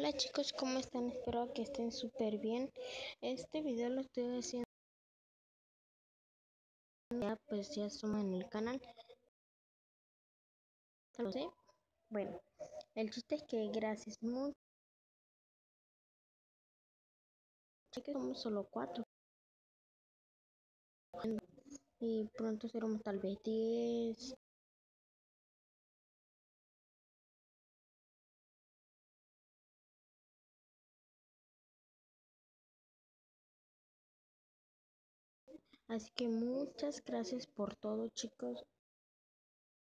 Hola chicos, ¿cómo están? Espero que estén súper bien. Este video lo estoy haciendo ya pues ya suma en el canal. Lo sé. Bueno, el chiste es que gracias mucho. que somos solo cuatro. Y pronto seremos tal vez diez. Así que muchas gracias por todo chicos.